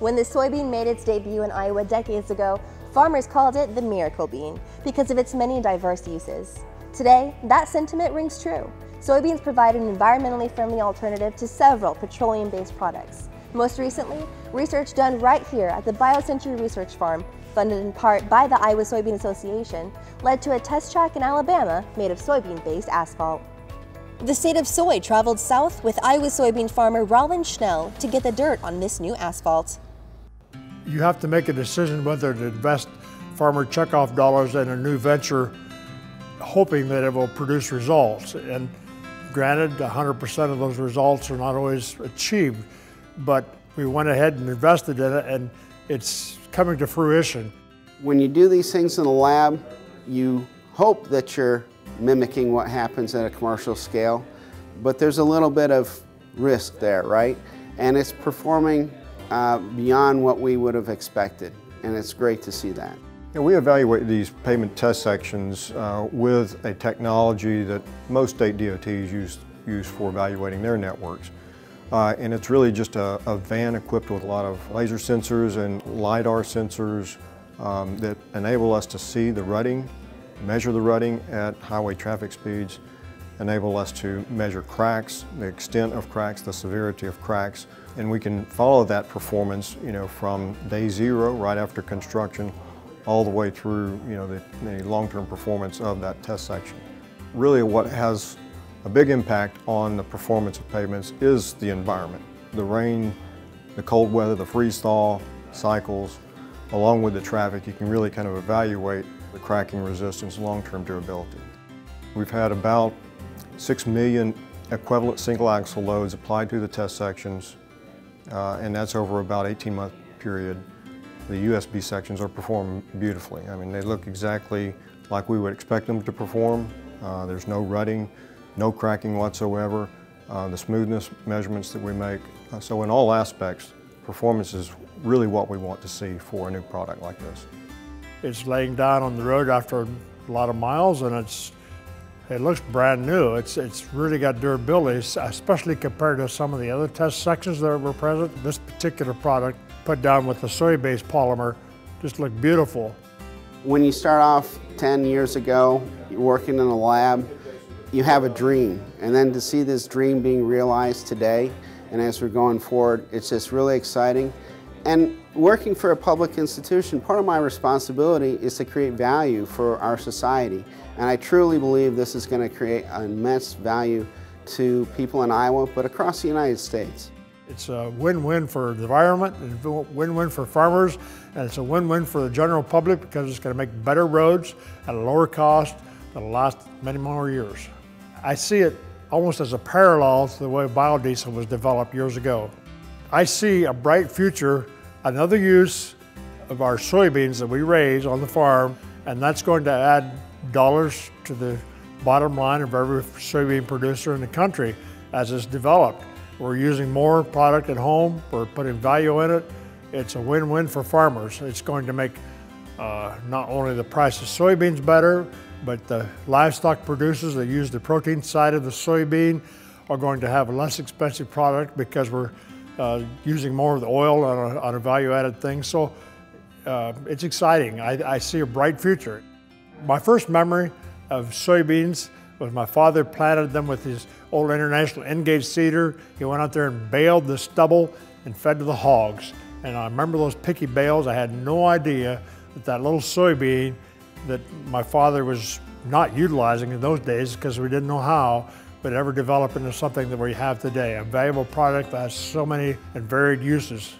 When the soybean made its debut in Iowa decades ago, farmers called it the miracle bean because of its many diverse uses. Today, that sentiment rings true. Soybeans provide an environmentally friendly alternative to several petroleum-based products. Most recently, research done right here at the BioCentury Research Farm, funded in part by the Iowa Soybean Association, led to a test track in Alabama made of soybean-based asphalt. The state of soy traveled south with Iowa soybean farmer Rolland Schnell to get the dirt on this new asphalt. You have to make a decision whether to invest farmer checkoff dollars in a new venture hoping that it will produce results. And granted, 100% of those results are not always achieved, but we went ahead and invested in it and it's coming to fruition. When you do these things in the lab, you hope that you're mimicking what happens at a commercial scale, but there's a little bit of risk there, right? And it's performing uh, beyond what we would have expected, and it's great to see that. Yeah, we evaluate these pavement test sections uh, with a technology that most state DOTs use, use for evaluating their networks. Uh, and it's really just a, a, van equipped with a lot of laser sensors and LiDAR sensors um, that enable us to see the rutting measure the rutting at highway traffic speeds, enable us to measure cracks, the extent of cracks, the severity of cracks, and we can follow that performance, you know, from day zero, right after construction, all the way through, you know, the, the long-term performance of that test section. Really what has a big impact on the performance of pavements is the environment. The rain, the cold weather, the freeze-thaw cycles, along with the traffic, you can really kind of evaluate the cracking resistance, long-term durability. We've had about 6 million equivalent single axle loads applied to the test sections, uh, and that's over about 18 month period. The USB sections are performing beautifully. I mean, they look exactly like we would expect them to perform. Uh, there's no rutting, no cracking whatsoever. Uh, the smoothness measurements that we make. Uh, so in all aspects, performance is really what we want to see for a new product like this. It's laying down on the road after a lot of miles and it's it looks brand new. It's, it's really got durability, especially compared to some of the other test sections that were present. This particular product put down with the soy-based polymer just looked beautiful. When you start off 10 years ago, you're working in a lab, you have a dream. And then to see this dream being realized today, and as we're going forward, it's just really exciting. And working for a public institution, part of my responsibility is to create value for our society. And I truly believe this is going to create immense value to people in Iowa, but across the United States. It's a win-win for the environment, win-win for farmers, and it's a win-win for the general public because it's going to make better roads at a lower cost that'll last many more years. I see it almost as a parallel to the way biodiesel was developed years ago. I see a bright future, another use of our soybeans that we raise on the farm, and that's going to add dollars to the bottom line of every soybean producer in the country as it's developed. We're using more product at home, we're putting value in it. It's a win-win for farmers. It's going to make uh, not only the price of soybeans better, but the livestock producers that use the protein side of the soybean are going to have a less expensive product because we're uh, using more of the oil on a, on a value-added thing. So uh, it's exciting. I, I, see a bright future. My first memory of soybeans was my father planted them with his old International endgate seeder. He went out there and baled the stubble and fed to the hogs. And I remember those picky bales. I had no idea that that little soybean that my father was not utilizing in those days because we didn't know how, but ever develop into something that we have today, a valuable product that has so many and varied uses.